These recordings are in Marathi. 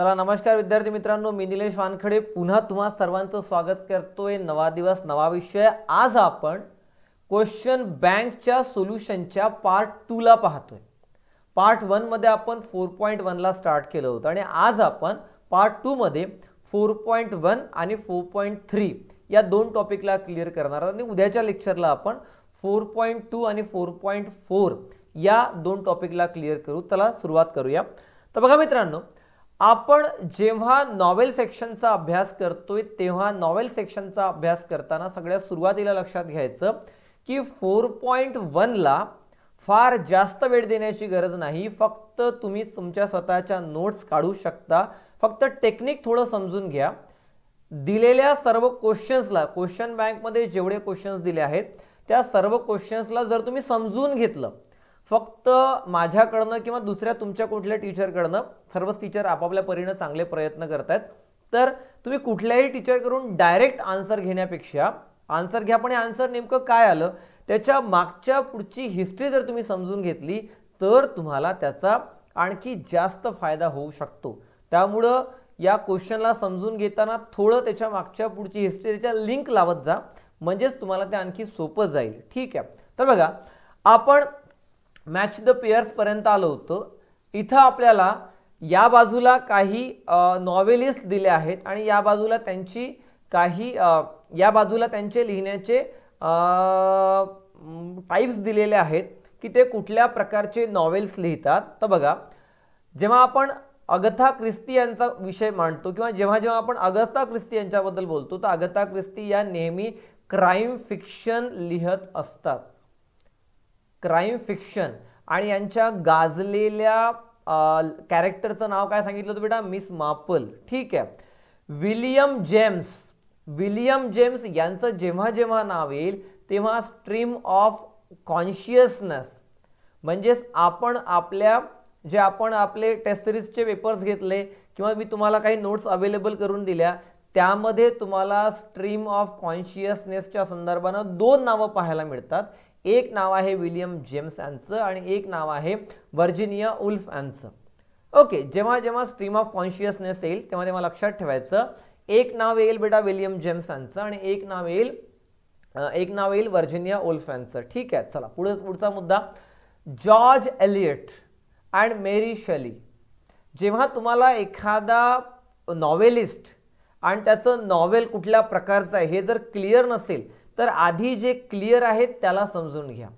चला नमस्कार विद्यार्थी मित्रांनो मी निलेश वानखडे. पुन्हा तुम्हा सर्वांचं स्वागत करतोय. नवा दिवस नवा विषय. आज आपण क्वेश्चन बँकच्या सोल्युशनच्या पार्ट टूला पाहतोय. पार्ट वनमध्ये आपण फोर पॉईंट वनला स्टार्ट केलं होतं आणि आज आपण पार्ट टूमध्ये फोर पॉईंट वन आणि फोर पॉईंट थ्री या दोन टॉपिकला क्लिअर करणार आहोत. आणि उद्याच्या लेक्चरला आपण फोर पॉईंट टू आणि फोर पॉईंट फोर या दोन टॉपिकला क्लिअर करू. त्याला सुरुवात करूया. तर बघा मित्रांनो आपण जेव्हा नॉवेल सेक्शनचा अभ्यास करतोय तेव्हा नॉवेल सेक्शनचा अभ्यास करताना सगळ्यात सुरुवातीला लक्षात घ्यायचं की फोर पॉईंट वनला फार जास्त वेळ देण्याची गरज नाही. फक्त तुम्ही तुमच्या स्वतःच्या नोट्स काढू शकता. फक्त टेक्निक थोडं समजून घ्या. दिलेल्या सर्व क्वेश्चन्सला क्वेश्चन बँकमध्ये जेवढे क्वेश्चन्स दिले आहेत त्या सर्व क्वेश्चन्सला जर तुम्ही समजून घेतलं फक्त माझ्याकडनं किंवा दुसऱ्या तुमच्या कुठल्या टीचरकडनं सर्वच टीचर आपापल्या परीनं चांगले प्रयत्न करत आहेत तर तुम्ही कुठल्याही टीचरकडून डायरेक्ट आन्सर घेण्यापेक्षा आन्सर घ्या पण आन्सर नेमकं काय आलं? त्याच्या मागच्या पुढची हिस्ट्री जर तुम्ही समजून घेतली तर तुम्हाला त्याचा आणखी जास्त फायदा होऊ शकतो. त्यामुळं या क्वेश्चनला समजून घेताना थोडं त्याच्या मागच्या पुढची हिस्ट्री त्याच्या लिंक लावत जा. म्हणजेच तुम्हाला ते आणखी सोपं जाईल. ठीक आहे. तर बघा आपण मॅच द पेयर्सपर्यंत आलो होतो. इथं आपल्याला या बाजूला काही नॉवेलिस्ट दिले आहेत आणि या बाजूला त्यांची काही या बाजूला त्यांचे लिहिण्याचे टाईप्स दिलेले आहेत की ते कुठल्या प्रकारचे नॉवेल्स लिहितात. तर बघा जेव्हा आपण अगथा क्रिस्ती यांचा विषय मांडतो किंवा जेव्हा जेव्हा आपण अगस्ता क्रिस्ती यांच्याबद्दल बोलतो तर अगथा क्रिस्ती या नेहमी क्राईम फिक्शन लिहत असतात. क्राईम फिक्शन आणि यांच्या गाजलेल्या कॅरेक्टरचं नाव काय सांगितलं होतं बेटा? मिस मापल. ठीक आहे. William James. विलियम जेम्स यांचं जेव्हा जेव्हा नाव येईल तेव्हा स्ट्रीम ऑफ कॉन्शियसनेस म्हणजेच आपण आपल्या जे आपण आपले टेस्ट सिरीजचे पेपर्स घेतले किंवा मी तुम्हाला काही नोट्स अवेलेबल करून दिल्या त्यामध्ये तुम्हाला स्ट्रीम ऑफ कॉन्शियसनेसच्या संदर्भानं दोन नावं पाहायला मिळतात. एक नाव आहे विलियम जेम्स यांचं आणि एक नाव आहे व्हर्जिनिया उल्फ यांचं ओके जेव्हा जेव्हा स्ट्रीम ऑफ कॉन्शियसनेस येईल तेव्हा तेव्हा लक्षात ठेवायचं एक नाव येईल बेटा विलियम जेम्स यांचं आणि एक नाव येईल एक नाव येईल व्हर्जिनिया उल्फ यांचं ठीक आहे चला पुढे पुढचा मुद्दा. George Eliot and Mary Shelley. जेव्हा तुम्हाला एखादा नॉवेलिस्ट आणि त्याचं नॉवेल कुठल्या प्रकारचं आहे हे जर क्लिअर नसेल तर आधी जे क्लिअर आहेत त्याला समजून घ्या.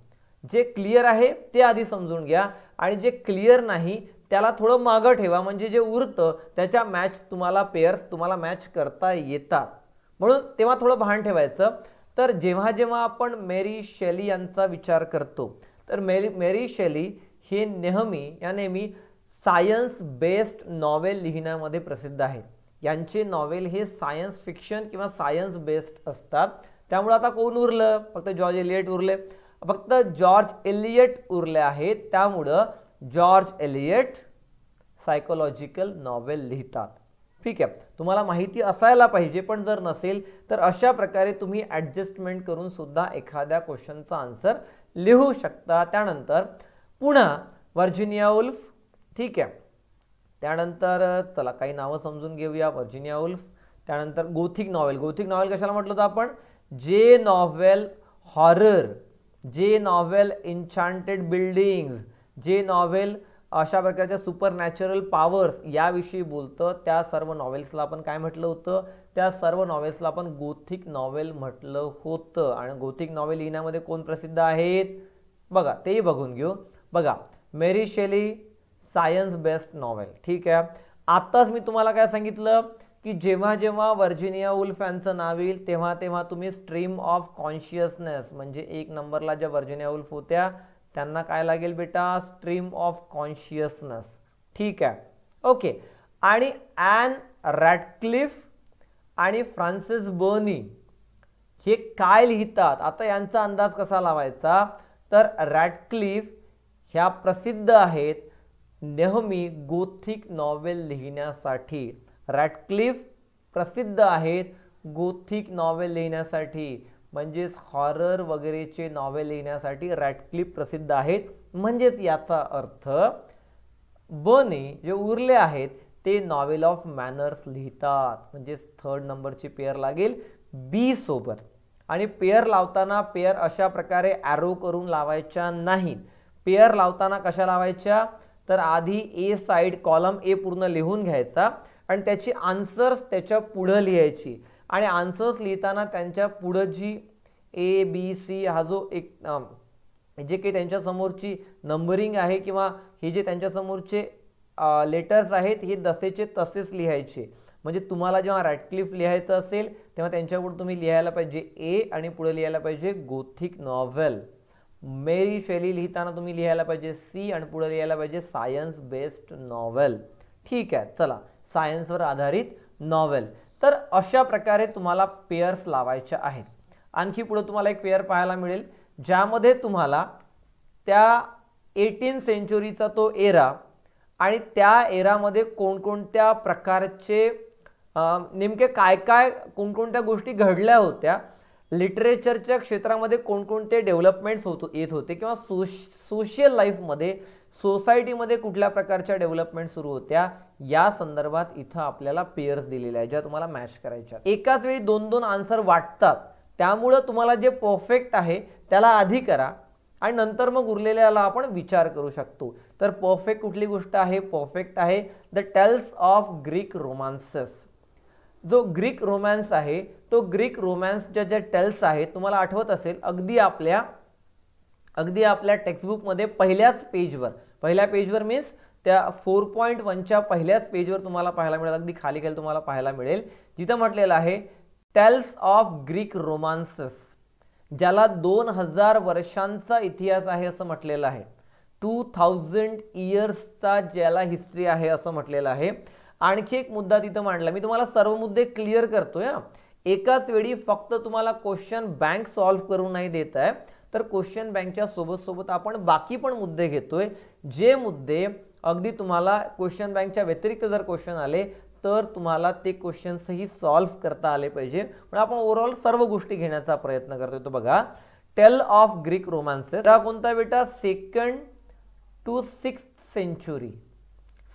जे क्लिअर आहे ते आधी समजून घ्या आणि जे क्लिअर नाही त्याला थोडं मागं ठेवा. म्हणजे जे उरतं त्याच्या मॅच तुम्हाला पेयर्स तुम्हाला मॅच करता येतात. म्हणून तेव्हा थोडं भान ठेवायचं. तर जेव्हा जेव्हा आपण मेरी शेली यांचा विचार करतो तर मेरी मेरी शेली हे नेहमी या नेहमी सायन्स बेस्ड नॉवेल लिहिण्यामध्ये प्रसिद्ध आहेत. यांचे नॉवेल हे सायन्स फिक्शन किंवा सायन्स बेस्ड असतात. त्यामुळे आता कोण उरलं? फक्त जॉर्ज एलियट उरले. फक्त जॉर्ज एलियट उरले आहेत. त्यामुळं जॉर्ज एलियट सायकोलॉजिकल नॉवेल लिहितात. ठीक आहे. तुम्हाला माहिती असायला पाहिजे पण जर नसेल तर अशा प्रकारे तुम्ही ॲडजस्टमेंट करून सुद्धा एखाद्या क्वेश्चनचा आन्सर लिहू शकता. त्यानंतर पुन्हा व्हर्जिनिया उल्फ ठीक आहे. त्यानंतर चला काही नावं समजून घेऊया. व्हर्जिनिया उल्फ त्यानंतर गोथिक नॉवेल गोथिक नॉवेल कशाला म्हटलं होतं आपण? जे नॉव्हेल हॉरर जे नॉव्हेल इन्चांटेड बिल्डिंग्ज जे नॉव्हेल अशा प्रकारच्या सुपर नॅचरल पॉवर्स याविषयी बोलतं. त्या सर्व नॉवेल्सला आपण काय म्हटलं होतं? त्या सर्व नॉवेल्सला आपण गोथिक नॉवेल म्हटलं होतं. आणि गोथिक नॉवेल लिहिण्यामध्ये कोण प्रसिद्ध आहेत? बघा तेही बघून घेऊ. बघा Mary Shelley science based novel ठीक आहे. आत्ताच मी तुम्हाला काय सांगितलं? की जेव्हा जेव्हा व्हर्जिनिया उल्फ यांचं नाव येईल तेव्हा तेव्हा तुम्ही स्ट्रीम ऑफ कॉन्शियसनेस म्हणजे एक नंबरला ज्या व्हर्जिनिया उल्फ होत्या त्यांना काय लागेल बेटा? स्ट्रीम ऑफ कॉन्शियसनेस ठीक आहे. ओके आणि ॲन रॅटक्लिफ आणि फ्रान्सिस बर्नी हे काय लिहितात? आता यांचा अंदाज कसा लावायचा? तर रॅटक्लिफ ह्या प्रसिद्ध आहेत नेहमी गोथिक नॉवेल लिहिण्यासाठी. रॅटक्लिफ प्रसिद्ध आहेत गोथिक नॉवेल लिहिण्यासाठी. म्हणजेच हॉरर वगैरेचे नॉवेल लिहिण्यासाठी रॅटक्लिफ प्रसिद्ध आहेत. म्हणजेच याचा अर्थ बने जे उरले आहेत ते नॉवेल ऑफ मॅनर्स लिहितात. म्हणजेच थर्ड नंबरची पेअर लागेल. बी सोबत. आणि पेअर लावताना पेअर अशा प्रकारे ॲरो करून लावायच्या नाहीत. पेअर लावताना कशा लावायच्या? तर आधी ए साईड कॉलम ए पूर्ण लिहून घ्यायचा. आणि त्याची आन्सर्स त्याच्या पुढं लिहायची. आणि आन्सर्स लिहिताना त्यांच्या पुढं जी ए बी सी हा जो एक जे काही त्यांच्यासमोरची नंबरिंग आहे किंवा हे जे त्यांच्यासमोरचे लेटर्स आहेत हे जसेचे तसेच लिहायचे. म्हणजे तुम्हाला जेव्हा रॅटक्लिफ लिहायचं असेल तेव्हा त्यांच्यापुढे तुम्ही लिहायला पाहिजे ए आणि पुढे लिहायला पाहिजे गोथिक नॉव्हेल मेरी शेली लिहिताना तुम्ही लिहायला पाहिजे सी आणि पुढे लिहायला पाहिजे सायन्स बेस्ड नॉव्हेल ठीक आहे चला. सायन्सवर आधारित नॉवेल. तर अशा प्रकारे तुम्हाला पेयर्स लावायच्या आहेत. आणखी पुढे तुम्हाला एक पेअर पाहायला मिळेल ज्यामध्ये तुम्हाला त्या एटीन सेंचुरीचा तो एरा आणि त्या एरामध्ये कोणकोणत्या प्रकारचे नेमके काय काय कोणकोणत्या गोष्टी घडल्या होत्या लिटरेचरच्या क्षेत्रामध्ये कोणकोणते डेव्हलपमेंट्स होत येत होते किंवा सोश सोशियल लाईफमध्ये सोसायटीमध्ये कुठल्या प्रकारच्या डेव्हलपमेंट सुरू होत्या या संदर्भात इथं आपल्याला पेयर्स दिलेल्या आहेत ज्या तुम्हाला मॅच करायच्या एकाच वेळी दोन दोन आन्सर वाटतात. त्यामुळं तुम्हाला जे परफेक्ट आहे त्याला आधी करा आणि नंतर मग उरलेल्याला आपण विचार करू शकतो. तर परफेक्ट कुठली गोष्ट आहे? परफेक्ट आहे the tales of Greek romances जो ग्रीक रोमॅन्स आहे तो ग्रीक रोमॅन्सच्या ज्या टेल्स आहेत तुम्हाला आठवत असेल अगदी आपल्या अगदी आपल्या टेक्स्टबुकमध्ये पहिल्याच पेजवर पहिल्या पेजवर मीन्स त्या फोर पॉईंट वनच्या पहिल्याच पेजवर तुम्हाला पाहायला मिळेल अगदी खाली खाली तुम्हाला पाहायला मिळेल. जिथं म्हटलेलं आहे टेल्स ऑफ ग्रीक रोमान्सेस ज्याला दोन हजार वर्षांचा इतिहास आहे असं म्हटलेलं आहे. टू थाउजंड इयर्सचा ज्याला हिस्ट्री आहे असं म्हटलेलं आहे. आणखी एक मुद्दा तिथं मांडला. मी तुम्हाला सर्व मुद्दे क्लिअर करतोय हा. एकाच वेळी फक्त तुम्हाला क्वेश्चन बँक सॉल्व्ह करून नाही देत आहे तर क्वेश्चन बँकच्या सोबत सोबत आपण बाकी पण मुद्दे घेतोय. जे मुद्दे अगदी तुम्हाला क्वेश्चन बँकच्या व्यतिरिक्त जर क्वेश्चन आले तर तुम्हाला ते क्वेश्चन्सही सॉल्व्ह करता आले पाहिजे. पण आपण ओव्हरऑल सर्व गोष्टी घेण्याचा प्रयत्न करतोय. तो बघा टेल ऑफ ग्रीक रोमान्सेस हा कोणता बेटा? Second to six century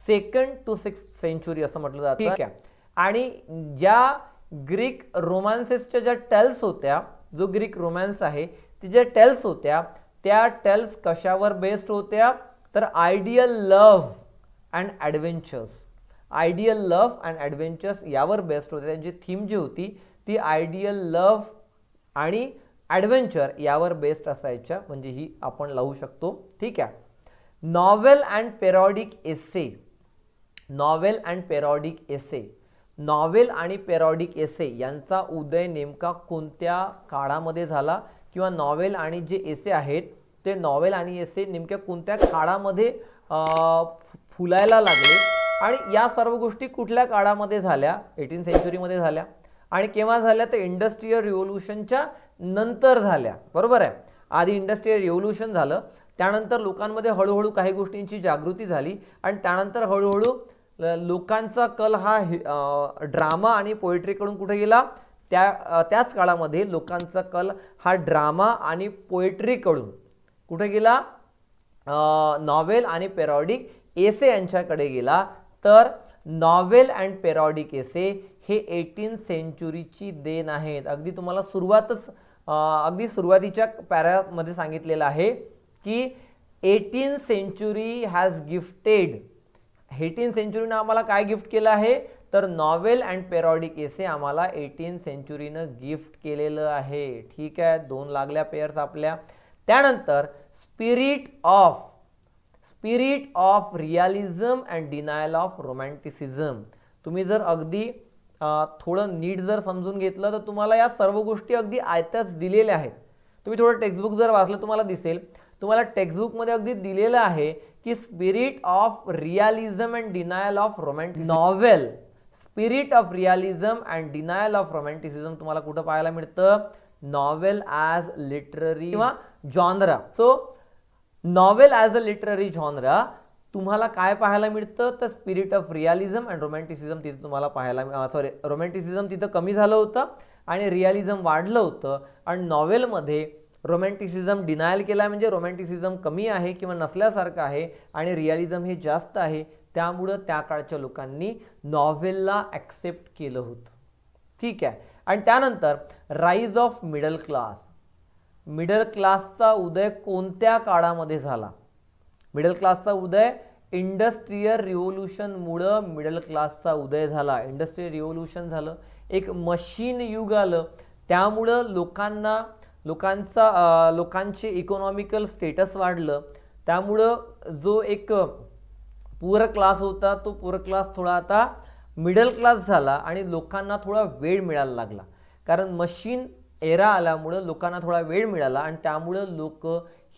second to six century असं म्हटलं जातं. ठीक आहे. आणि ज्या ग्रीक रोमान्सेसच्या ज्या टेल्स होत्या जो ग्रीक रोमॅन्स आहे ती ज्या टेल्स होत्या त्या टेल्स कशावर बेस्ड होत्या? तर ideal love and adventures. Ideal love and adventures यावर बेस्ड होते त्यांची थीम जी होती ती आयडियल लव्ह आणि ॲडव्हेंचर यावर बेस्ड असायच्या. म्हणजे ही आपण लावू शकतो. ठीक आहे. Novel and periodic essay. Novel and periodic essay. Novel आणि पेरॉडिक एसे यांचा उदय नेमका कोणत्या काळामध्ये झाला? किंवा नॉवेल आणि जे एसे आहेत ते नॉवेल आणि एसे नेमक्या कोणत्या काळामध्ये फु- फुलायला लागले आणि या सर्व गोष्टी कुठल्या काळामध्ये झाल्या? एटीन सेंचुरीमध्ये झाल्या. आणि केव्हा झाल्या? तर इंडस्ट्रीयल रिव्होल्युशनच्या नंतर झाल्या. बरोबर आहे? आधी इंडस्ट्रीयल रिव्होल्युशन झालं त्यानंतर लोकांमध्ये हळूहळू काही गोष्टींची जागृती झाली आणि त्यानंतर हळूहळू ल- लोकांचा कल हा ड्रामा आणि पोएट्रीकडून कुठे गेला? त्या त्याच काळामध्ये लोकांचा कल हा ड्रामा आणि पोएट्रीकडून कुठे गेला? नॉवेल आणि पेरॉडिक एसे यांच्याकडे गेला. तर नॉवेल अँड पेरॉडिक एसे हे एटीन सेंचुरीची देण आहेत. अगदी तुम्हाला सुरुवातच अगदी सुरुवातीच्या पॅरामध्ये सांगितलेलं आहे की eighteen century has gifted. Eighteen सेंचुरीनं आम्हाला काय गिफ्ट केलं आहे? तर नॉवेल अँड पेरॉडिक एसे आम्हाला एटीन सेंचुरीनं गिफ्ट केलेलं आहे. ठीक आहे दोन लागल्या पेयर्स आपल्या. त्यानंतर spirit of spirit of realism and denial of romanticism. तुम्ही जर अगदी थोडं नीट जर समजून घेतलं तर तुम्हाला या सर्व गोष्टी अगदी आयत्याच दिलेल्या आहेत. तुम्ही थोडं टेक्स्टबुक जर वाचलं तुम्हाला दिसेल. तुम्हाला टेक्स्टबुकमध्ये अगदी दिलेलं आहे की spirit of realism and denial of romantic novel. Spirit of realism and denial of romanticism तुम्हाला कुठं पाहायला मिळतं? नॉवेल ॲज लिटररी किंवा genre. So novel as a literary genre तुम्हाला काय पाहायला मिळतं? तर spirit of realism and romanticism तिथं तुम्हाला पाहायला सॉरी रोमॅन्टिसिझम तिथं कमी झालं होतं आणि रियालिझम वाढलं होतं. आणि नॉवेलमध्ये रोमॅन्टिसिझम डिनायल केला म्हणजे रोमॅन्टिसिझम कमी आहे किंवा नसल्यासारखं आहे आणि रियालिझम हे जास्त आहे. त्यामुळं त्या काळच्या लोकांनी नॉव्हेलला ॲक्सेप्ट केलं होतं. ठीक आहे. आणि त्यानंतर rise of middle class. Middle क्लासचा उदय कोणत्या काळामध्ये झाला? मिडल क्लासचा उदय इंडस्ट्रीयल रिव्होल्युशनमुळं मिडल क्लासचा उदय झाला. इंडस्ट्रीयल रिव्होल्युशन झालं. एक मशीन युग आलं. त्यामुळं लोकांना लोकांचा लोकांचे इकॉनॉमिकल स्टेटस वाढलं. त्यामुळं जो एक पुअर क्लास होता तो पुअर क्लास थोडा आता मिडल क्लास झाला आणि लोकांना थोडा वेळ मिळायला लागला. कारण मशीन एरा आल्यामुळं लोकांना थोडा वेळ मिळाला आणि त्यामुळं लोक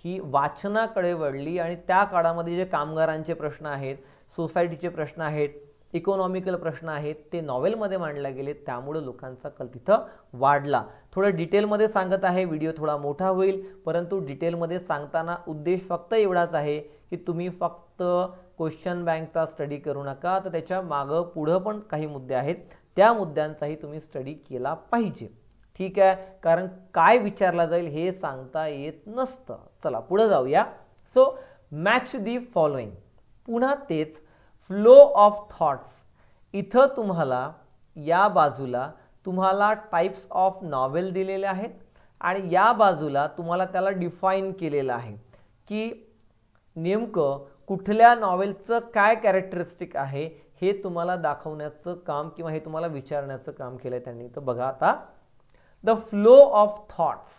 ही वाचनाकडे वळली आणि त्या काळामध्ये जे कामगारांचे प्रश्न आहेत सोसायटीचे प्रश्न आहेत इकॉनॉमिकल प्रश्न आहेत ते नॉवेलमध्ये मांडले गेले त्यामुळं लोकांचा कल तिथं वाढला. थोडं डिटेलमध्ये सांगत आहे व्हिडिओ थोडा मोठा होईल परंतु डिटेलमध्ये सांगताना उद्देश फक्त एवढाच आहे की तुम्ही फक्त क्वेश्चन बँकचा स्टडी करू नका. तर त्याच्या मागं पुढं पण काही मुद्दे आहेत. त्या मुद्द्यांचाही तुम्ही स्टडी केला पाहिजे. ठीक आहे? कारण काय विचारला जाईल हे सांगता येत नसतं. चला पुढं जाऊया. सो मॅच दी फॉलोइंग पुन्हा तेच. फ्लो ऑफ थॉट्स इथं तुम्हाला या बाजूला तुम्हाला टाईप्स ऑफ नॉवेल दिलेले आहेत आणि या बाजूला तुम्हाला त्याला डिफाईन केलेलं आहे. की नेमकं कुठल्या नॉवेलचं काय कॅरेक्टरिस्टिक आहे हे तुम्हाला दाखवण्याचं काम किंवा हे तुम्हाला विचारण्याचं काम केलं आहे त्यांनी. तर बघा आता. द फ्लो ऑफ थॉट्स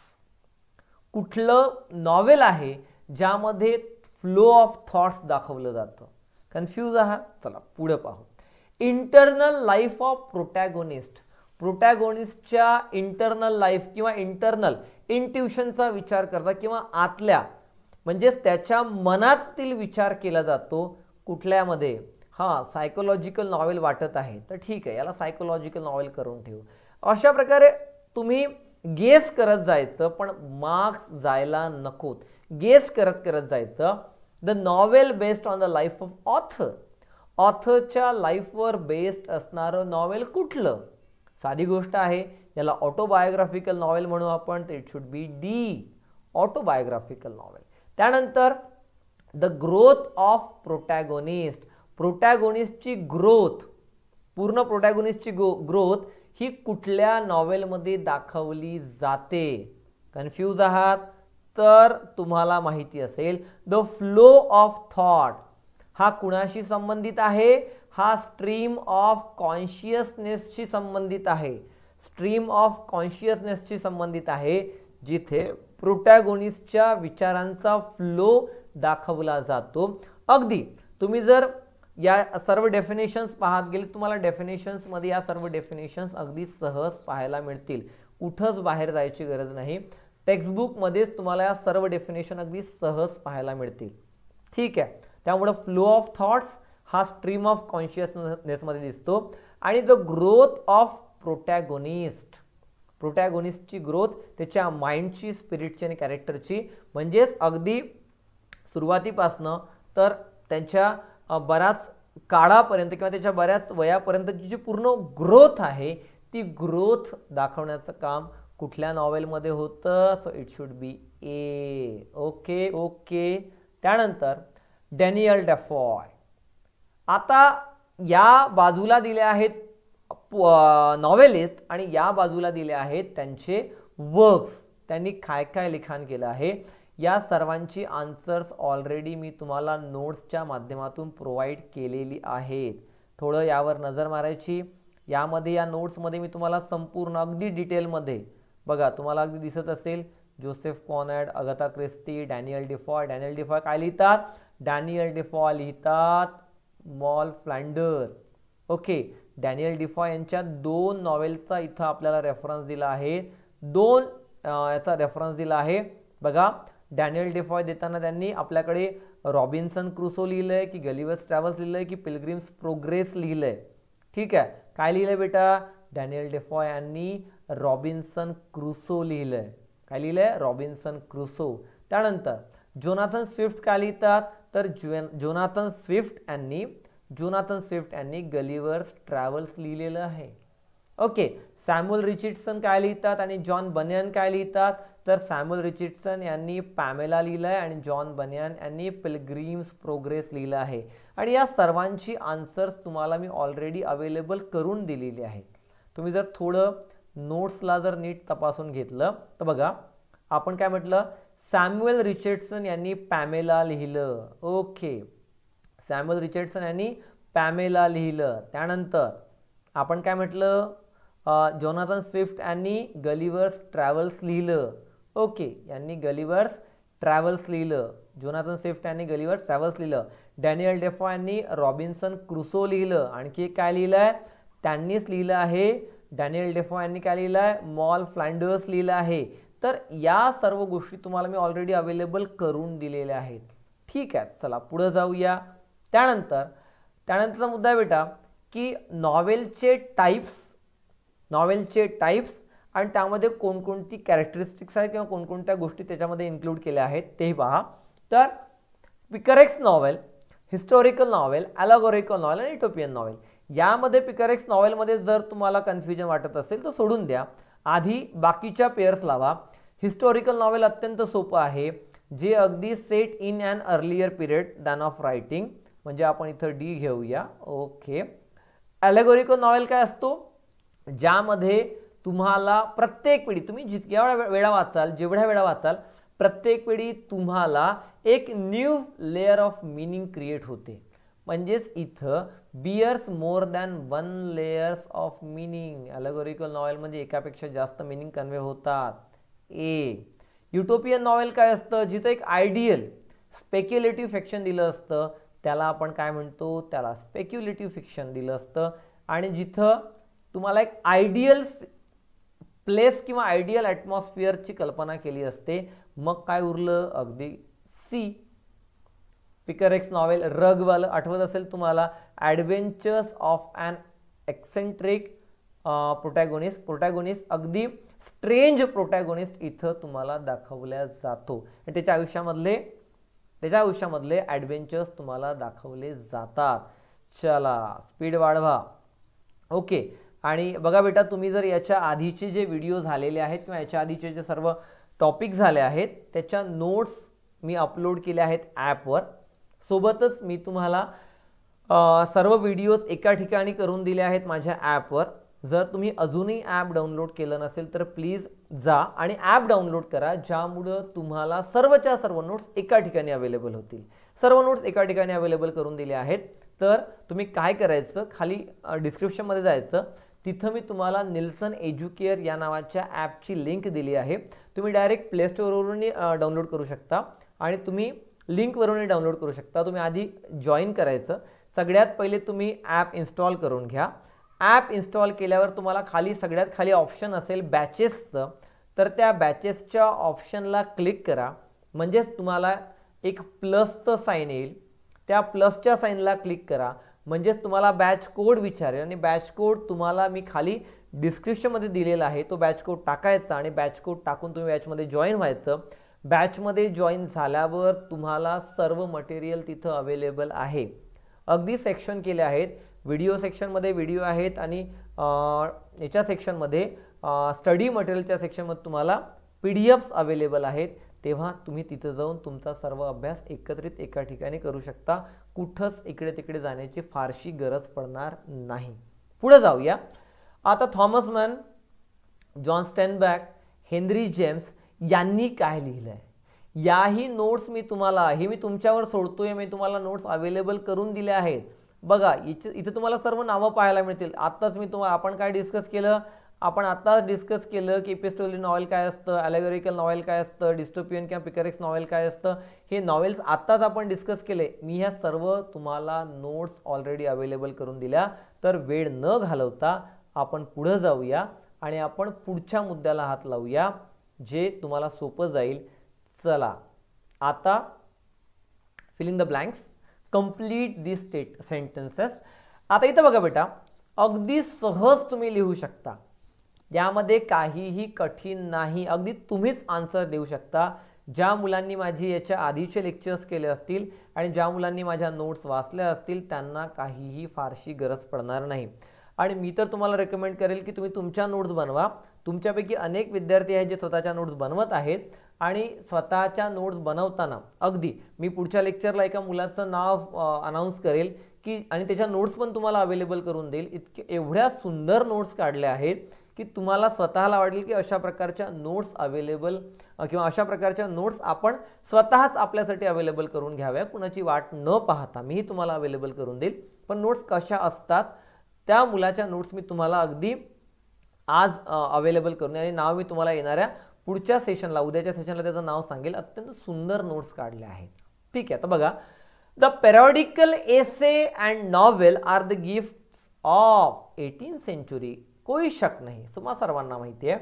कुठलं नॉवेल आहे ज्यामध्ये फ्लो ऑफ थॉट्स दाखवलं जातं? कन्फ्यूज आहात? चला पुढे पाहू. इंटरनल लाईफ ऑफ प्रोटॅगोनिस्ट प्रोटॅगोनिस्टच्या इंटरनल लाईफ किंवा इंटरनल इंट्युशनचा विचार करता किंवा आतल्या म्हणजेच त्याच्या मनातील विचार केला जातो कुठल्यामध्ये. हां सायकोलॉजिकल नॉवेल वाटत आहे. तर ठीक आहे याला सायकोलॉजिकल नॉवेल करून ठेवू. अशा प्रकारे तुम्ही गेस करत जायचं पण मार्क्स जायला नकोत. गेस करत करत जायचं. The novel based on the life of author ऑथरच्या लाईफवर बेस्ड असणारं नॉवेल कुठलं? साधी गोष्ट आहे याला ऑटोबायोग्राफिकल नॉवेल म्हणू आपण. ते it should be the autobiographical novel त्यानंतर द ग्रोथ ऑफ प्रोटॅगोनिस्ट प्रोटॅगोनिस्टची ग्रोथ पूर्ण प्रोटॅगोनिस्टची गो ग्रोथ ही कुठल्या नॉवेलमध्ये दाखवली जाते? कन्फ्यूज आहात? तर तुम्हाला माहिती असेल द फ्लो ऑफ थॉट हा कुणाशी संबंधित आहे? हा स्ट्रीम ऑफ कॉन्शियसनेसशी संबंधित आहे. स्ट्रीम ऑफ कॉन्शियसनेसशी संबंधित आहे जिथे प्रोटॅगोनिस्टच्या विचारांचा फ्लो दाखवला जातो. अगदी तुम्ही जर या सर्व डेफिनेशन्स पाहत गेले तुम्हाला डेफिनेशन्समध्ये या सर्व डेफिनेशन्स अगदी सहज पाहायला मिळतील. कुठंच बाहेर जायची गरज नाही. टेक्स्टबुकमध्येच तुम्हाला या सर्व डेफिनेशन अगदी सहज पाहायला मिळतील. ठीक आहे. त्यामुळं फ्लो ऑफ थॉट्स हा स्ट्रीम ऑफ कॉन्शियसनेसमध्ये दिसतो. आणि द ग्रोथ ऑफ प्रोटॅगोनिस्ट प्रोटॅगोनिस्टची ग्रोथ त्याच्या माइंडची स्पिरिटची आणि कॅरेक्टरची. म्हणजेच अगदी सुरुवातीपासनं तर त्यांच्या बराच बऱ्याच काळापर्यंत किंवा त्याच्या बऱ्याच वयापर्यंतची जी पूर्ण ग्रोथ आहे ती ग्रोथ दाखवण्याचं काम कुठल्या नॉवेलमध्ये होतं? So it should be a okay okay त्यानंतर डॅनियल डॅफॉय. आता या बाजूला दिले आहेत नॉवेलिस्ट आणि या बाजूला दिले आहेत त्यांचे वर्क्स त्यांनी काय काय लिखाण केलं आहे? या सर्वांची आन्सर्स ऑलरेडी मी तुम्हाला नोट्सच्या माध्यमातून प्रोव्हाइड केलेली आहेत. थोडं यावर नजर मारायची. यामध्ये या नोट्समध्ये मी तुम्हाला संपूर्ण अगदी डिटेलमध्ये बघा तुम्हाला अगदी दिसत असेल जोसेफ कॉनॅड अगता क्रिस्ती डॅनियल डिफॉय डॅनियल डिफॉय काय लिहितात? डॅनियल डिफॉय लिहितात Moll Flander. Okay. Daniel Defoe यांच्या दोन नॉवेलचा इथं आपल्याला रेफरन्स दिला आहे. दोन याचा रेफरन्स दिला आहे. बघा डॅनियल डिफॉय देताना त्यांनी आपल्याकडे रॉबिन्सन क्रुसो लिहिलं आहे की गलिवर्स ट्रॅव्हल्स लिहिलं आहे की पिलग्रिम्स प्रोग्रेस लिहिलं आहे ठीक आहे. काय लिहिलं आहे बेटा? डॅनियल डेफॉय यांनी रॉबिन्सन क्रुसो लिहिलं आहे काय लिहिलं आहे रॉबिन्सन क्रुसो. त्यानंतर जोनाथन स्विफ्ट काय लिहितात? तर ज्वेन जोनाथन स्विफ्ट यांनी जोनाथन स्विफ्ट यांनी गलिवर्स ट्रॅव्हल्स लिहिलेलं आहे. ओके सॅम्युअल रिचिडसन काय लिहितात आणि जॉन बनियन काय लिहितात? तर सॅम्युअल रिचिडसन यांनी पॅमेला लिहिलं आहे आणि जॉन बनियन यांनी पिलग्रीम्स प्रोग्रेस लिहिलं आहे. आणि या सर्वांची आन्सर्स तुम्हाला मी ऑलरेडी अवेलेबल करून दिलेली आहेत. तुम्ही जर थोडं नोट्सला जर नीट तपासून घेतलं तर बघा आपण काय म्हटलं? सॅम्युएल रिचर्डसन यांनी पॅमेला लिहिलं. ओके. सॅम्युअल रिचर्डसन यांनी पॅमेला लिहिलं. त्यानंतर आपण काय म्हटलं? जोनाथन स्विफ्ट यांनी गलिवर्स ट्रॅव्हल्स लिहिलं. ओके यांनी गलिवर्स ट्रॅव्हल्स लिहिलं. जोनाथन स्विफ्ट यांनी गलिवर्स ट्रॅव्हल्स लिहिलं. डॅनियल डेफो यांनी रॉबिन्सन क्रुसो लिहिलं. आणखी एक काय लिहिलं आहे त्यांनीच लिहिलं आहे. डॅनियल डेफो यांनी काय लिहिलं आहे मॉल फ्लँडर्स लिहिलं आहे. तर या सर्व गोष्टी तुम्हाला मी ऑलरेडी अवेलेबल करून दिलेल्या आहेत. ठीक आहे चला पुढं जाऊया. त्यानंतर त्यानंतरचा मुद्दा बेटा की नॉवेलचे टाईप्स नॉवेलचे टाईप्स आणि त्यामध्ये कोणकोणती कॅरेक्टरिस्टिक्स आहेत किंवा कोणकोणत्या गोष्टी त्याच्यामध्ये इन्क्लूड केल्या आहेत तेही पहा. तर picaresque novel historical novel allegorical novel आणि इटोपियन नॉवेल यामध्ये पिकरेक्स नॉवेलमध्ये जर तुम्हाला कन्फ्युजन वाटत असेल तर सोडून द्या. आधी बाकीच्या पेयर्स लावा. हिस्टॉरिकल नॉवेल अत्यंत सोपं आहे जे अगदी set in and earlier period than of writing म्हणजे आपण इथं डी घेऊया. ओके. ॲलेगोरिकल नॉवेल काय असतो? ज्यामध्ये तुम्हाला प्रत्येक वेळी तुम्ही जितक्या वेळा वाचाल जेवढ्या वेळा वाचाल प्रत्येक वेळी तुम्हाला एक new layer of meaning create होते. म्हणजेच इथं bears more than one layers of meaning allegorical novel म्हणजे एकापेक्षा जास्त मिनिंग कन्वे होतात. ए युटोपियन नॉवेल काय असतं? जिथं एक आयडियल स्पेक्युलेटिव्ह फॅक्शन दिलं असतं. त्याला आपण काय म्हणतो? त्याला स्पेक्युलेटिव्ह फिक्शन दिलं असतं. आणि जिथं तुम्हाला एक आयडियल प्लेस किंवा आयडियल ॲटमॉस्फिअरची कल्पना केली असते मग काय उरलं? अगदी सी पिकरेक्स नॉवेल रगवालं. आठवत असेल तुम्हाला? Adventures of an eccentric protagonist protagonist अगदी स्ट्रेंज प्रोटॅगोनिस्ट इथं तुम्हाला दाखवल्या जातो. आणि त्याच्या आयुष्यामधले त्याच्या आयुष्यामधले ॲडव्हेंचर्स तुम्हाला दाखवले जातात. चला स्पीड वाढवा. ओके आणि बघा बेटा तुम्ही जर याच्या आधीचे जे व्हिडिओ झालेले आहेत किंवा याच्या आधीचे जे सर्व टॉपिक झाले आहेत त्याच्या नोट्स मी अपलोड केले आहेत ॲपवर सोबतच मी तुम्हाला सर्व व्हिडिओज एका ठिकाणी करून दिले आहेत माझ्या ॲपवर जर तुम्ही अजूनही ॲप डाउनलोड केलं नसेल तर प्लीज जा आणि ॲप डाउनलोड करा ज्यामुळं तुम्हाला सर्वच्या सर्व नोट्स एका ठिकाणी अवेलेबल होतील. सर्व नोट्स एका ठिकाणी अवेलेबल करून दिले आहेत. तर तुम्ही काय करायचं? खाली डिस्क्रिप्शनमध्ये जायचं. तिथं मी तुम्हाला निल्सन एज्युकेअर या नावाच्या ॲपची लिंक दिली आहे. तुम्ही डायरेक्ट प्ले स्टोअरवरूनही डाउनलोड करू शकता. आणि तुम्ही लिंकवरूनही डाउनलोड करू शकता. तुम्ही आधी जॉईन करायचं. सगळ्यात पहिले तुम्ही ॲप इन्स्टॉल करून घ्या. ॲप इन्स्टॉल केल्यावर तुम्हाला खाली सगळ्यात खाली ऑप्शन असेल बॅचेसचं तर त्या बॅचेसच्या ऑप्शनला क्लिक करा. म्हणजेच तुम्हाला एक प्लसचं साईन येईल. त्या प्लसच्या साईनला क्लिक करा. म्हणजेच तुम्हाला बॅच कोड विचारेल. आणि बॅच कोड तुम्हाला मी खाली डिस्क्रिप्शनमध्ये दिलेला आहे. तो बॅच कोड टाकायचा आणि बॅच कोड टाकून तुम्ही बॅचमध्ये जॉईन व्हायचं. बॅचमध्ये जॉईन झाल्यावर तुम्हाला सर्व मटेरियल तिथं अवेलेबल आहे. अगदी सेक्शन केले आहेत. व्हिडिओ सेक्शनमध्ये व्हिडिओ आहेत आणि याच्या सेक्शनमध्ये स्टडी मटेरियलच्या सेक्शनमध्ये तुम्हाला पी डी एफ्स अवेलेबल आहेत. तेव्हा तुम्ही तिथं जाऊन तुमचा सर्व अभ्यास एकत्रित एका ठिकाणी करू शकता. कुठंच इकडे तिकडे जाण्याची फारशी गरज पडणार नाही. पुढे जाऊया. आता Thomas Mann John Steinbeck Henry James यांनी काय लिहिलं आहे याही नोट्स मी तुम्हाला हे मी तुमच्यावर सोडतोय. मी तुम्हाला नोट्स अवेलेबल करून दिल्या आहेत. बघा इथे इथे तुम्हाला सर्व नावं पाहायला मिळतील. आत्ताच मी तुम्हाला आपण काय डिस्कस केलं? आपण आत्ताच डिस्कस केलं की एपिस्टोली नॉवेल काय असतं ॲलेगोरिकल नॉवेल काय असतं डिस्टोपियन किंवा पिकरेक्स नॉवेल काय असतं? हे नॉवेल्स आत्ताच आपण डिस्कस केले. मी ह्या सर्व तुम्हाला नोट्स ऑलरेडी अवेलेबल करून दिल्या. तर वेळ न घालवता आपण पुढं जाऊया आणि आपण पुढच्या मुद्द्याला हात लावूया जे तुम्हाला सोपं जाईल. चला आता filling the blanks complete the state sentences आता इथं बघा बेटा अगदी सहज तुम्ही लिहू शकता. यामध्ये काहीही कठीण नाही अगदी तुम्हीच आन्सर देऊ शकता. ज्या मुलांनी माझी याच्या आधीचे लेक्चर्स केले असतील आणि ज्या मुलांनी माझ्या नोट्स वाचल्या असतील त्यांना काहीही फारशी गरज पडणार नाही. आणि मी तर तुम्हाला रेकमेंड करेल की तुम्ही तुमच्या नोट्स बनवा. तुमच्यापैकी अनेक विद्यार्थी आहेत जे स्वतःच्या नोट्स बनवत आहेत. आणि स्वतःच्या नोट्स बनवताना अगदी मी पुढच्या लेक्चरला एका मुलाचं नाव अनाऊन्स करेल की आणि त्याच्या नोट्स पण तुम्हाला अवेलेबल करून देईल. इतके एवढ्या सुंदर नोट्स काढल्या आहेत की तुम्हाला स्वतःला वाटेल की अशा प्रकारच्या नोट्स अवेलेबल किंवा अशा प्रकारच्या नोट्स आपण स्वतःच आपल्यासाठी अवेलेबल करून घ्याव्या. कुणाची वाट न पाहता मीही तुम्हाला अवेलेबल करून देईल. पण नोट्स कशा असतात त्या मुलाच्या नोट्स मी तुम्हाला अगदी आज अवेलेबल करून आणि नाव मी तुम्हाला येणाऱ्या पुढच्या सेशनला उद्याच्या सेशनला त्याचं नाव सांगेल. अत्यंत सुंदर नोट्स काढले आहेत. ठीक आहे तर बघा. The periodical essay and novel are the gift of eighteen century कोई शक नाही. तुम्हा सर्वांना माहिती आहे.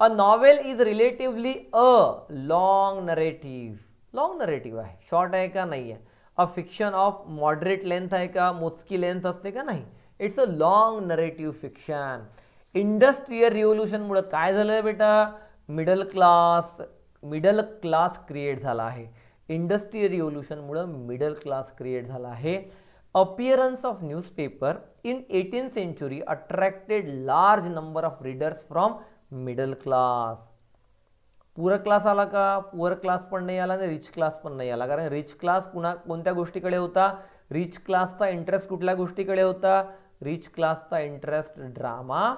A novel is relatively a long narrative long narrative आहे. शॉर्ट आहे का? नाही आहे. A fiction of moderate length आहे का? मोजकी लेंथ असते का? नाही. It's a long narrative fiction industrial रिव्होल्युशनमुळं काय झालं बेटा? Middle class middle class create झाला आहे. इंडस्ट्रियल रिव्होल्युशनमुळं मिडल क्लास क्रिएट झाला आहे. Appearance of newspaper in eighteen century attracted large number of readers from middle class poor class आला का? पुअर क्लास पण नाही आला आणि रिच क्लास पण नाही आला. कारण रिच क्लास कुणा कोणत्या गोष्टीकडे होता? रिच क्लासचा इंटरेस्ट कुठल्या गोष्टीकडे होता? रिच क्लासचा इंटरेस्ट ड्रामा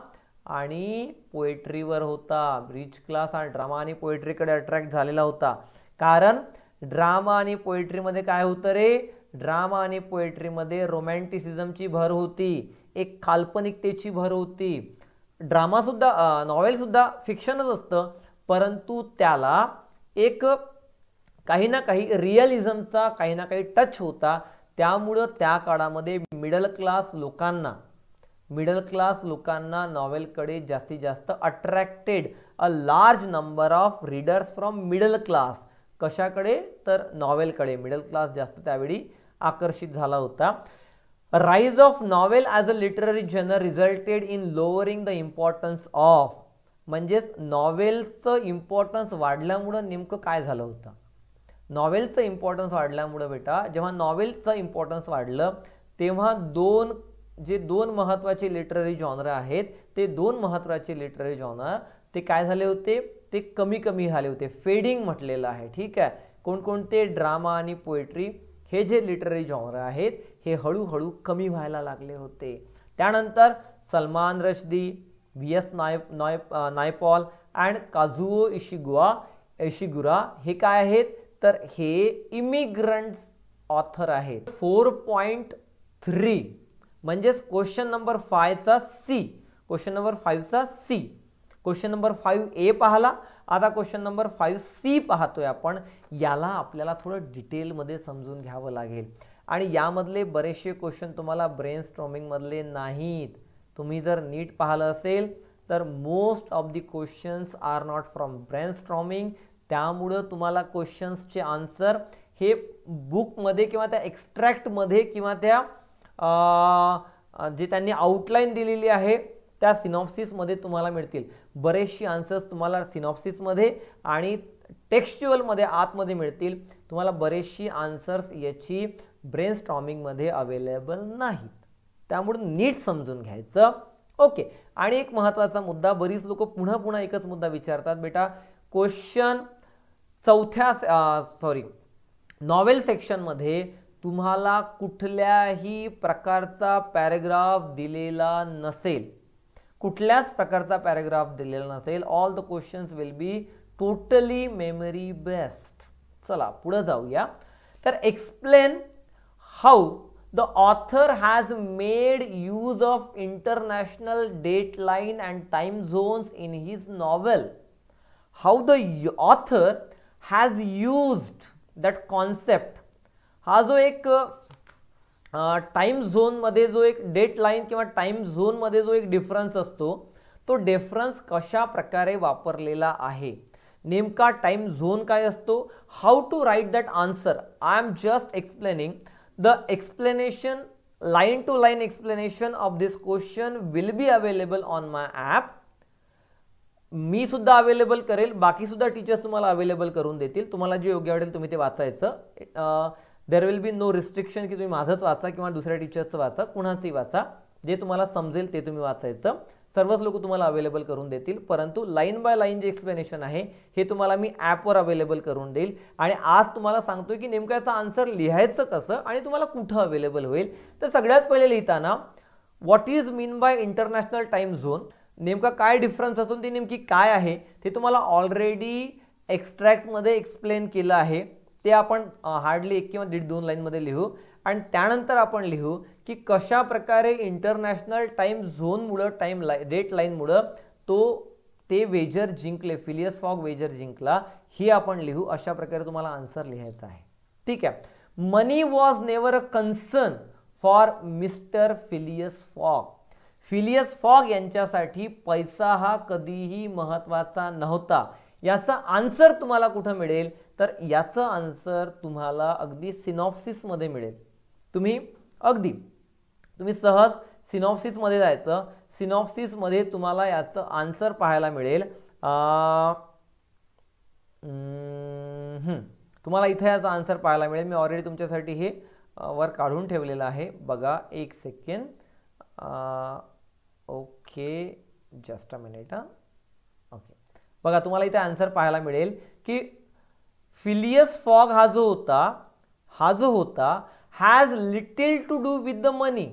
आणि पोएट्रीवर होता. रिच क्लास आणि ड्रामा आणि पोएट्रीकडे अट्रॅक्ट झालेला होता. कारण ड्रामा आणि पोएट्रीमध्ये काय होतं रे? ड्रामा आणि पोएट्रीमध्ये रोमॅन्टिसिझमची भर होती. एक काल्पनिकतेची भर होती. ड्रामासुद्धा नॉवेलसुद्धा फिक्शनच असतं. परंतु त्याला एक काही ना काही रिअलिझमचा काही ना काही टच होता. त्यामुळं त्या काळामध्ये मिडल क्लास लोकांना मिडल क्लास लोकांना नॉवेलकडे जास्तीत जास्त attracted a large number of readers from middle class कशाकडे? तर नॉवेलकडे. मिडल क्लास जास्त त्यावेळी आकर्षित झाला होता. Rise of novel as a literary genre resulted in lowering the importance of म्हणजेच नॉवेलचं इम्पॉर्टन्स वाढल्यामुळं नेमकं काय झालं होतं? नॉवेलचं इम्पॉर्टन्स वाढल्यामुळं बेटा जेव्हा नॉवेलचं इम्पॉर्टन्स वाढलं तेव्हा दोन जे दोन महत्त्वाचे लिटररी जॉनर आहेत ते दोन महत्त्वाचे लिटररी जॉनर ते काय झाले होते? ते कमी कमी झाले होते. फेडिंग म्हटलेलं आहे ठीक आहे? कोणकोणते ड्रामा आणि पोएट्री हे जे लिटररी जॉनर आहेत हे हळूहळू कमी व्हायला लागले होते. त्यानंतर सलमान रशदी व्ही एस नाय नाय नायपॉल अँड काझुओ इशिगुआ इशिगुरा हे काय आहेत? तर हे इमिग्रंट ऑथर आहेत. फोर पॉईंट थ्री म्हणजेच क्वेश्चन नंबर फायचा C question number फाईव्हचा C question number five A पाहला. आता क्वेश्चन नंबर फाईव्ह सी पाहतोय आपण. याला आपल्याला थोडं डिटेलमध्ये समजून घ्यावं लागेल. आणि यामधले बरेचसे क्वेश्चन तुम्हाला ब्रेन स्ट्रॉमिंगमधले नाहीत. तुम्ही जर नीट पाहिलं असेल तर most of the questions are not from brainstorming त्यामुळं तुम्हाला क्वेश्चन्सचे आन्सर हे बुकमध्ये किंवा त्या एक्स्ट्रॅक्टमध्ये किंवा त्या जे त्यांनी आउटलाईन दिलेली आहे त्या सिनॉप्सिसमध्ये तुम्हाला मिळतील. बरेचशी आन्सर्स तुम्हाला सिनॉप्सिसमध्ये आणि टेक्स्च्युअलमध्ये आतमध्ये मिळतील. तुम्हाला बरेचशी आन्सर्स याची ब्रेन स्ट्रॉमिंगमध्ये अवेलेबल नाहीत. त्यामुळे नीट समजून घ्यायचं. ओके आणि एक महत्त्वाचा मुद्दा बरीच लोक पुन्हा पुन्हा एकच मुद्दा विचारतात बेटा क्वेश्चन चौथ्या सॉरी नॉवेल सेक्शनमध्ये तुम्हाला कुठल्याही प्रकारचा पॅरेग्राफ दिलेला नसेल. कुठल्याच प्रकारचा पॅरेग्राफ दिलेला नसेल. All the questions will be totally memory based चला पुढं जाऊया. तर explain how the author has made use of international date line and time zones in his novel how the author has used that concept हा जो एक टाईम झोनमध्ये जो एक डेट लाईन किंवा टाईम झोनमध्ये जो एक डिफरन्स असतो तो डिफरन्स कशा प्रकारे वापरलेला आहे? नेमका टाईम झोन काय असतो? How to write that answer I am just explaining the explanation line to line explanation of this question will be available on my app मी सुद्धा अवेलेबल करेल. बाकी सुद्धा टीचर्स तुम्हाला अवेलेबल करून देतील. तुम्हाला जे योग्य वाटेल तुम्ही ते वाचायचं. There will be no restriction की तुम्ही माझंच वाचा किंवा दुसऱ्या टीचर्सचं वाचा कुणाचंही वाचा. जे तुम्हाला समजेल ते तुम्ही वाचायचं. सर्वच लोक तुम्हाला अवेलेबल करून देतील. परंतु लाईन बाय लाईन जे एक्सप्लेनेशन आहे हे तुम्हाला मी ॲपवर अवेलेबल करून देईल. आणि आज तुम्हाला सांगतो की नेमकं याचं आन्सर लिहायचं कसं आणि तुम्हाला कुठं अवेलेबल होईल. तर सगळ्यात पहिले लिहिताना what is mean by international time zone नेमका काय डिफरन्स असून ती नेमकी काय आहे ते तुम्हाला ऑलरेडी एक्स्ट्रॅक्टमध्ये एक्सप्लेन केलं आहे. ते आपण हार्डली एक किंवा दीड दोन लाईनमध्ये लिहू. आणि त्यानंतर आपण लिहू की कशा प्रकारे इंटरनॅशनल टाईम झोनमुळं टाईम लाय डेट लाईनमुळं तो ते वेजर जिंकले फिलियस फॉग वेजर जिंकला ही आपण लिहू. अशा प्रकारे तुम्हाला आन्सर लिहायचा आहे. ठीक आहे. Money was never a concern for mister Phileas Fogg Phileas Fogg यांच्यासाठी पैसा हा कधीही महत्त्वाचा नव्हता. याचा आन्सर तुम्हाला कुठं मिळेल? तर याचं आन्सर तुम्हाला अगदी सिनॉप्सिसमध्ये मिळेल. तुम्ही अगदी तुम्ही सहज सिनॉप्सिसमध्ये जायचं. सिनॉप्सिसमध्ये तुम्हाला याचं आन्सर पाहायला मिळेल. तुम्हाला इथे याचा आन्सर पाहायला मिळेल. मी ऑलरेडी तुमच्यासाठी हे वर काढून ठेवलेलं आहे. बघा एक second okay just a minute हां. बघा तुम्हाला इथे आन्सर पाहायला मिळेल की फिलियस फॉग हा जो होता हा जो होता has little to do with the money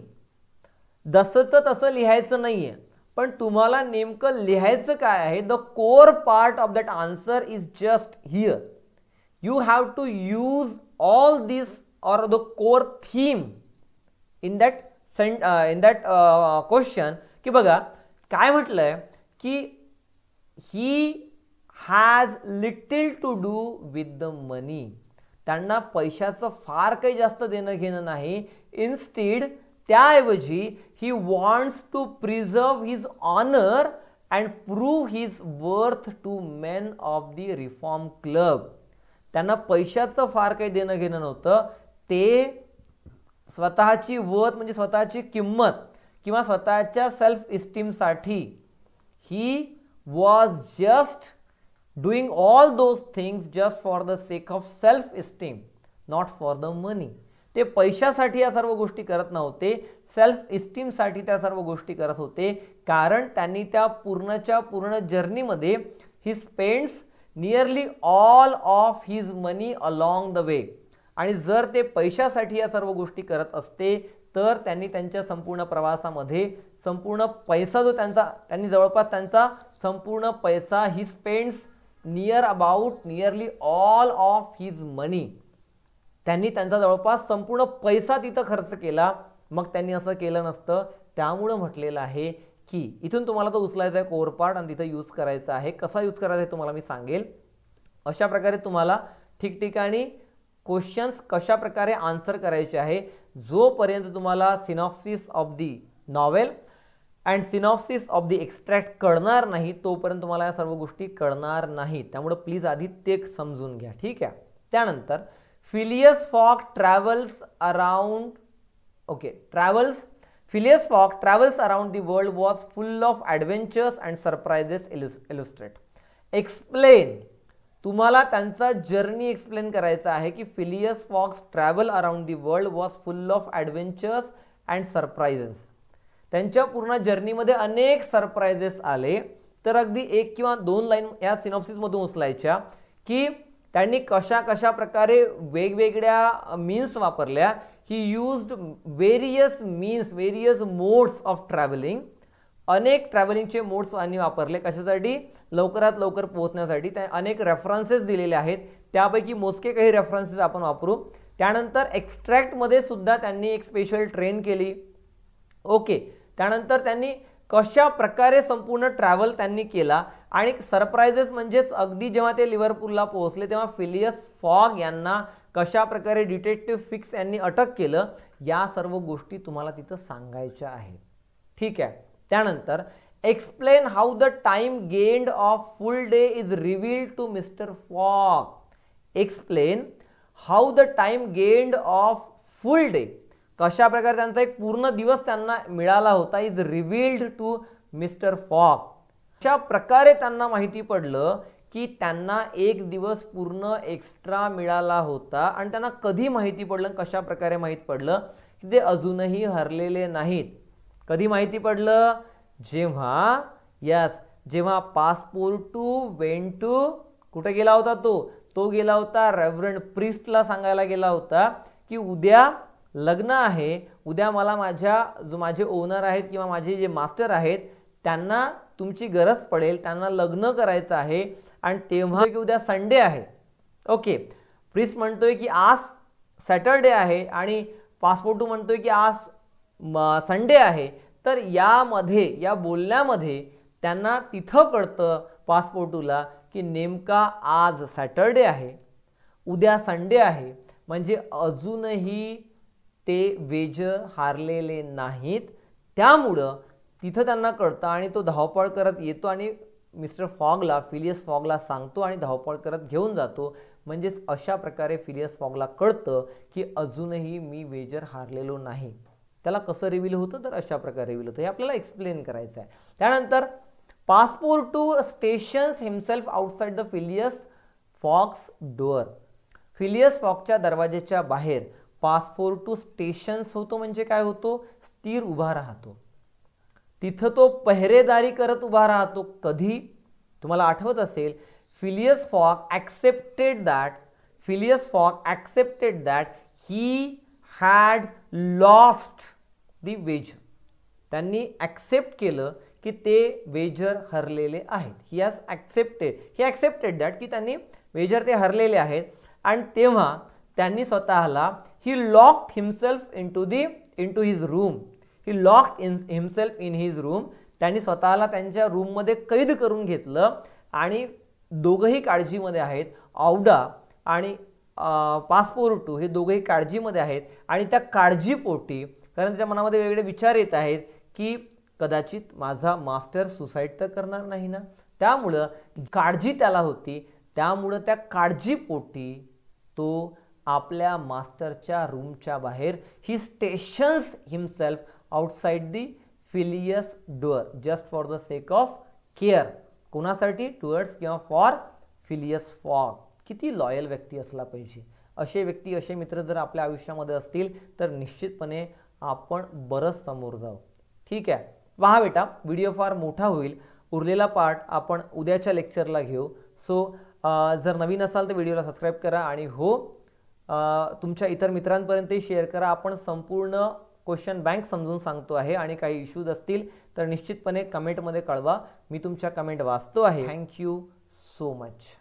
जसंच तसं लिहायचं नाही आहे पण तुम्हाला नेमकं लिहायचं काय आहे? The core part of that answer is just here you have to use all this or the core theme in that sent in that question की बघा काय म्हटलंय? की he has little to do with the money त्यांना पैशाचं फार काही जास्त देणं घेणं नाही. इन्स्टीड त्याऐवजी he wants to preserve his honour and prove his worth to men of the Reform Club त्यांना पैशाचं फार काही देणं घेणं नव्हतं. ते स्वतःची वत म्हणजे स्वतःची किंमत किंवा स्वतःच्या self इस्टीमसाठी he was just doing all those things just for the sake of self esteem not for the money ते पैशासाठी या सर्व गोष्टी करत नव्हते सेल्फ इस्टीमसाठी त्या सर्व गोष्टी करत होते कारण त्यांनी त्या पूर्णच्या पूर्ण जर्नीमध्ये he spends nearly all of his money along the way आणि जर ते पैशासाठी या सर्व गोष्टी करत असते तर त्यांनी त्यांच्या संपूर्ण प्रवासामध्ये संपूर्ण पैसा जो त्यांचा त्यांनी जवळपास त्यांचा संपूर्ण पैसा he spends near about nearly all of his money त्यांनी त्यांचा जवळपास संपूर्ण पैसा तिथं खर्च केला. मग त्यांनी असं केलं नसतं. त्यामुळं म्हटलेलं आहे की इथून तुम्हाला तो उचलायचा आहे कोरपाट आणि तिथं यूज करायचा आहे. कसा यूज करायचा आहे तुम्हाला मी सांगेल. अशा प्रकारे तुम्हाला ठिकठिकाणी क्वेश्चन्स कशा प्रकारे आन्सर करायचे आहे. जोपर्यंत तुम्हाला synopsis of the novel and synopsis of the extract कळणार नाही तोपर्यंत तुम्हाला या सर्व गोष्टी कळणार नाही. त्यामुळं प्लीज आधी ते समजून घ्या. ठीक आहे? त्यानंतर Phileas Fogg travels around okay travels Phileas Fogg travels around the world was full of adventures and surprises illustrate explain तुम्हाला त्यांचा जर्नी एक्सप्लेन करायचा आहे की Phileas Fogg's travel around the world was full of adventures and surprises त्यांच्या पूर्ण जर्नीमध्ये अनेक सरप्राइजेस आले. तर अगदी एक किंवा दोन लाईन या सिनॉप्सिसमधून उचलायच्या की त्यांनी कशा कशा प्रकारे वेगवेगळ्या मीन्स वापरल्या. He used various means various modes of travelling अनेक ट्रॅव्हलिंगचे मोड्स त्यांनी वापरले. कशासाठी? लवकरात लवकर पोहोचण्यासाठी. त्या अनेक रेफरन्सेस दिलेले आहेत. त्यापैकी मोजके काही रेफरन्सेस आपण वापरू. त्यानंतर एक्स्ट्रॅक्टमध्ये सुद्धा त्यांनी एक स्पेशल ट्रेन केली. ओके त्यानंतर त्यांनी कशा प्रकारे संपूर्ण ट्रॅव्हल त्यांनी केला आणि सरप्रायझेस म्हणजेच अगदी जेव्हा ते लिव्हरपूलला पोहोचले तेव्हा फिलियस फॉग यांना कशा प्रकारे डिटेक्टिव्ह फिक्स यांनी अटक केलं या सर्व गोष्टी तुम्हाला तिथं सांगायच्या आहेत. ठीक आहे. त्यानंतर explain how the time gained of full day is revealed to mister Fogg explain how the time gained of full day कशा प्रकारे त्यांचा एक पूर्ण दिवस त्यांना मिळाला होता is revealed to mister Fogg अशा प्रकारे त्यांना माहिती पडलं की त्यांना एक दिवस पूर्ण एक्स्ट्रा मिळाला होता आणि त्यांना कधी माहिती पडलं कशा प्रकारे माहीत पडलं की ते अजूनही हरलेले नाहीत. कधी माहिती पडलं? जेव्हा यस जेव्हा पासपोर्ट टू वेन टू कुठे गेला होता तो? तो गेला होता रेव्हरंड प्रिस्टला सांगायला गेला होता की उद्या लग्न आहे उद्या मला माझ्या जो माझे ओनर आहेत किंवा माझे जे मास्टर आहेत त्यांना तुमची गरज पडेल त्यांना लग्न करायचं आहे आणि तेव्हा की उद्या संडे आहे. ओके प्रिस म्हणतोय की आज सॅटरडे आहे आणि पासपोर्टू म्हणतोय की आज संडे आहे. तर यामध्ये या बोलण्यामध्ये त्यांना तिथं कळतं पासपोर्टूला की नेमका आज सॅटरडे आहे उद्या संडे आहे. म्हणजे अजूनही ते वेज हारलेले नाहीत. त्यामुळं तिथं त्यांना कळतं आणि तो धावपळ करत येतो आणि मिस्टर फॉगला फिलियस फॉगला सांगतो आणि धावपळ करत घेऊन जातो. म्हणजेच अशा प्रकारे फिलियस फॉगला कळतं की अजूनही मी वेजर हारलेलो नाही. त्याला कसं रिव्हील होतं? तर अशा प्रकारे रिव्हील होतं. हे आपल्याला एक्सप्लेन करायचं आहे. त्यानंतर passport to stations himself outside the Filius Fox door Filius फॉक्सच्या दरवाजेच्या बाहेर पासपोर्ट टू स्टेशन्स होतो म्हणजे काय होतो? स्थिर उभा राहतो. तिथं तो पहरेदारी करत उभा राहतो कधी? तुम्हाला आठवत असेल Phileas Fogg accepted that Phileas Fogg accepted that he had lost the wager त्यांनी ॲक्सेप्ट केलं की ते वेजर हरलेले आहेत. He has accepted he accepted that की त्यांनी वेजर ते हरलेले आहेत. आणि तेव्हा त्यांनी स्वतःला he lock himself into the into his room he lock in himself in his room त्यांनी स्वतःला त्यांच्या रूममध्ये कैद करून घेतलं. आणि दोघंही काळजीमध्ये आहेत. औडा आणि पासपोर्टू हे दोघंही काळजीमध्ये आहेत. आणि त्या काळजीपोटी कारण त्याच्या मनामध्ये वेगवेगळे विचार येत आहेत की कदाचित माझा मास्टर सुसाईड तर करणार नाही ना? त्यामुळं काळजी त्याला होती. त्यामुळं त्या काळजीपोटी तो आपल्या मास्टरच्या रूमच्या बाहेर. He stations himself outside the Phileas door just for the sake of care कोणासाठी? टुवर्ड्स किंवा फॉर फिलियस फॉग किती लॉयल व्यक्ती असला पाहिजे. असे व्यक्ती असे मित्र जर आपल्या आयुष्यामध्ये असतील तर निश्चितपणे आपण बरंच समोर जाऊ. ठीक आहे. पहा बेटा व्हिडिओ फार मोठा होईल. उरलेला पार्ट आपण उद्याच्या लेक्चरला घेऊ. सो जर नवीन असाल तर व्हिडिओला सबस्क्राईब करा आणि हो तुमच्या इतर मित्रांपर्यंतही शेअर करा. आपण संपूर्ण क्वेश्चन बँक समजून सांगतो आहे आणि काही इश्यूज असतील तर निश्चितपणे कमेंटमध्ये कळवा. मी तुमच्या कमेंट वाचतो आहे. Thank you so much